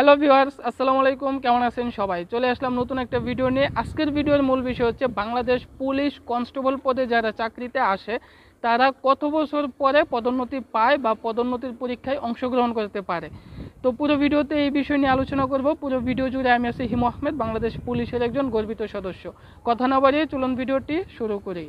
Hello viewers আসসালামু আলাইকুম, কেমন আছেন সবাই? চলে আসলাম নতুন একটা ভিডিও নিয়ে। আজকের ভিডিওর মূল বিষয় হচ্ছে, বাংলাদেশ পুলিশ কনস্টেবল পদে যারা চাকরিতে আসে, তারা কত বছর পরে পদোন্নতি পায় বা পদোন্নতির পরীক্ষায় অংশগ্রহণ করতে পারে? তো পুরো ভিডিওতে এই বিষয় নিয়ে আলোচনা করব। পুরো ভিডিও জুড়ে আমি আছি হিমু আহমেদ, বাংলাদেশ পুলিশের একজন গর্বিত সদস্য। কথা না বাড়িয়ে চলুন ভিডিওটি শুরু করি।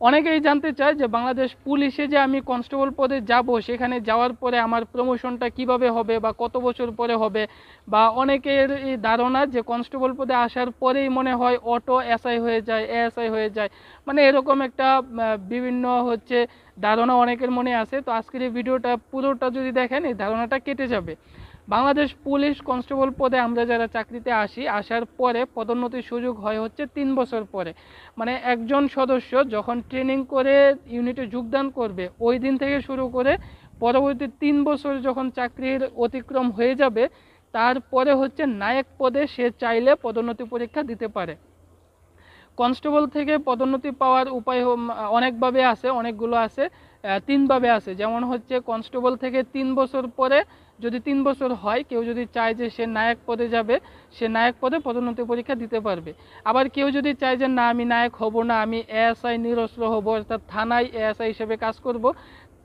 অনেকেই জানতে চায় যে বাংলাদেশ পুলিশে যে আমি কনস্টেবল পদে যাব, সেখানে যাওয়ার পরে আমার প্রমোশনটা কীভাবে হবে বা কত বছর পরে হবে? বা অনেকের এই ধারণা যে কনস্টেবল পদে আসার পরেই মনে হয় অটো এসআই হয়ে যায় এএসআই হয়ে যায়। মানে এরকম একটা বিভিন্ন হচ্ছে ধারণা অনেকের মনে আছে। তো আজকের এই ভিডিওটা পুরোটা যদি দেখেন, এই ধারণাটা কেটে যাবে। বাংলাদেশ পুলিশ কনস্টেবল পদে আমরা যারা চাকরিতে আসি, আসার পরে পদোন্নতির সুযোগ হয় হচ্ছে তিন বছর পরে। মানে একজন সদস্য যখন ট্রেনিং করে ইউনিটে যোগদান করবে, ওই দিন থেকে শুরু করে পরবর্তী তিন বছর যখন চাকরির অতিক্রম হয়ে যাবে, তারপরে হচ্ছে নায়ক পদে সে চাইলে পদোন্নতি পরীক্ষা দিতে পারে। কনস্টেবল থেকে পদোন্নতি পাওয়ার উপায় অনেকভাবে আছে, অনেকগুলো আছে তিনভাবে আছে। যেমন হচ্ছে কনস্টেবল থেকে তিন বছর পরে যদি তিন বছর হয়, কেউ যদি চায় যে সে নায়ক পদে যাবে, সে নায়ক পদে পদোন্নতি পরীক্ষা দিতে পারবে। আবার কেউ যদি চায় যে, না, আমি নায়ক হব না, আমি এএসআই নিরস্ত্র হব, অর্থাৎ থানায় এএসআই হিসেবে কাজ করব।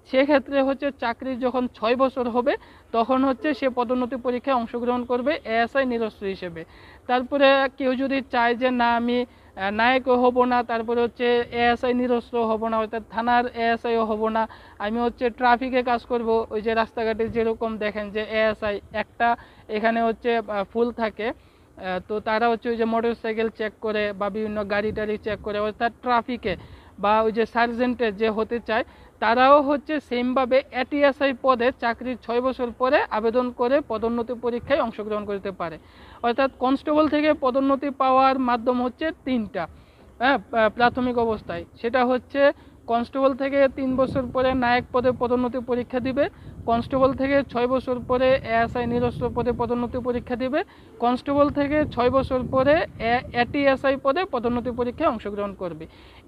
সেক্ষেত্রে হচ্ছে চাকরির যখন ছয় বছর হবে, তখন হচ্ছে সে পদোন্নতি পরীক্ষায় অংশগ্রহণ করবে এএসআই নিরস্ত্র হিসেবে। তারপরে কেউ যদি চায় যে, না, আমি নায়কও হব না, তারপরে হচ্ছে এএসআই নিরস্ত্র হব না, অর্থাৎ থানার এএসআইও হব না। আমি হচ্ছে ট্রাফিকে কাজ করব, ওই যে রাস্তাঘাটে যেরকম দেখেন যে এএসআই একটা, এখানে হচ্ছে ফুল থাকে। তো তারা হচ্ছে ওই যে মোটর সাইকেল চেক করে বা বিভিন্ন গাড়ি টাড়ি চেক করে, অর্থাৎ ট্রাফিকে বা ওই যে সার্জেন্টের যে হতে চায় তারাও হচ্ছে সেমভাবে এটিএসআই পদে চাকরির ছয় বছর পরে আবেদন করে পদোন্নতি পরীক্ষায় অংশগ্রহণ করতে পারে। অর্থাৎ কনস্টেবল থেকে পদোন্নতি পাওয়ার মাধ্যম হচ্ছে তিনটা হ্যাঁ প্রাথমিক অবস্থায়। সেটা হচ্ছে কনস্টেবল থেকে তিন বছর পরে নায়ক পদে পদোন্নতি পরীক্ষা দিবে। কনস্টেবল থেকে ছয় বছর পরে এএসআই নিরস্ত্র পদে পদোন্নতি পরীক্ষা দিবে। কনস্টেবল থেকে ছয় বছর পরে এটিএসআই পদে পদোন্নতি পরীক্ষায় অংশগ্রহণ করবে।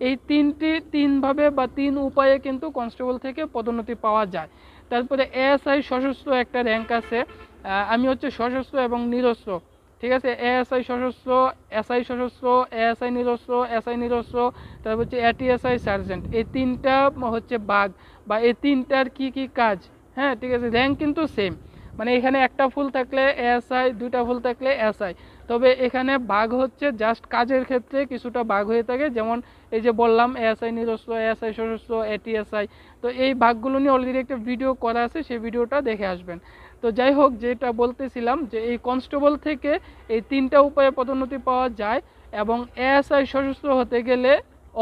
এই তিনটি তিনভাবে বা তিন উপায়ে কিন্তু কনস্টেবল থেকে পদোন্নতি পাওয়া যায়। তারপরে এএসআই সশস্ত্র একটা র্যাঙ্ক আছে। আমি হচ্ছে সশস্ত্র এবং নিরস্ত্র। ঠিক আছে? এএসআই সশস্ত্র এসআই সশস্ত্র এস আই এএসআই নিরস্ত্র এসআই নিরস্ত্র তারপর হচ্ছে এটিএসআই সার্জেন্ট এই তিনটা হচ্ছে বাঘ। বা এই তিনটার কি কি কাজ? হ্যাঁ ঠিক আছে? র্যাঙ্ক কিন্তু সেম মানে এখানে একটা ফুল থাকলে এএসআই দুইটা ফুল থাকলে এসআই তবে এখানে বাঘ হচ্ছে জাস্ট কাজের ক্ষেত্রে কিছুটা বাঘ হয়ে থাকে। যেমন এই যে বললাম এএসআই নিরস্ত্র এএসআই সশস্ত্র এটিএসআই তো এই বাঘগুলো নিয়ে অলরেডি একটা ভিডিও করা আছে, সেই ভিডিওটা দেখে আসবেন। তো যাই হোক, যেটা বলতেছিলাম যে এই কনস্টেবল থেকে এই তিনটা উপায়ে পদোন্নতি পাওয়া যায় এবং এএসআই সশস্ত্র হতে গেলে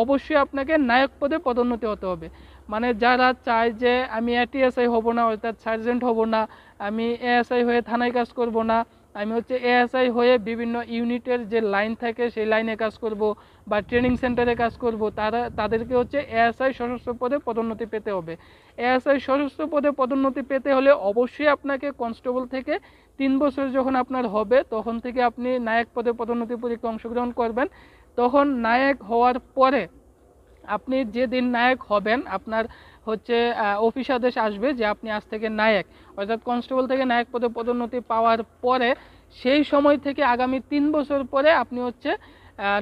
অবশ্যই আপনাকে নায়ক পদে পদোন্নতি হতে হবে। মানে যারা চায় যে আমি এটিএসআই হব না, অর্থাৎ সার্জেন্ট হব না, আমি এএসআই হয়ে থানায় কাজ করব না আমি হচ্ছে এএসআই হয়ে বিভিন্ন ইউনিটের যে লাইন থাকে সেই লাইনে কাজ করব বা ট্রেনিং সেন্টারে কাজ করব, তারা, তাদেরকে হচ্ছে এএসআই সশস্ত্র পদে পদোন্নতি পেতে হবে। এএসআই সশস্ত্র পদে পদোন্নতি পেতে হলে অবশ্যই আপনাকে কনস্টেবল থেকে তিন বছর যখন আপনার হবে, তখন থেকে আপনি নায়ক পদে পদোন্নতি পরীক্ষা অংশগ্রহণ করবেন। তখন নায়ক হওয়ার পরে আপনি যেদিন নায়ক হবেন, আপনার হচ্ছে অফিস আদেশ আসবে যে আপনি আজ থেকে নায়ক। অর্থাৎ কনস্টেবল থেকে নায়ক পদে পদোন্নতি পাওয়ার পরে, সেই সময় থেকে আগামী তিন বছর পরে আপনি হচ্ছে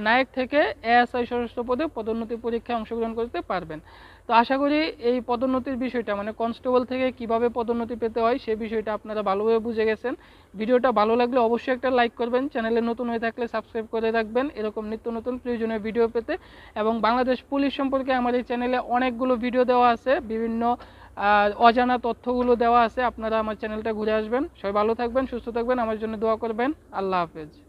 নায়ক থেকে এএসআই সশস্ত্র পদে পদোন্নতি পরীক্ষায় অংশগ্রহণ করতে পারবেন। তো আশা করি এই পদোন্নতির বিষয়টা মানে কনস্টেবল থেকে কীভাবে পদোন্নতি পেতে হয় সেই বিষয়টা আপনারা ভালোভাবে বুঝে গেছেন। ভিডিওটা ভালো লাগলে অবশ্যই একটা লাইক করবেন চ্যানেলে নতুন হয়ে থাকলে সাবস্ক্রাইব করে রাখবেন। এরকম নিত্য নতুন প্রয়োজনীয় ভিডিও পেতে। এবং বাংলাদেশ পুলিশ সম্পর্কে আমার এই চ্যানেলে অনেকগুলো ভিডিও দেওয়া আছে। বিভিন্ন অজানা তথ্যগুলো দেওয়া আছে। আপনারা আমার চ্যানেলটা ঘুরে আসবেন। সবাই ভালো থাকবেন, সুস্থ থাকবেন। আমার জন্য দোয়া করবেন। আল্লাহ হাফেজ।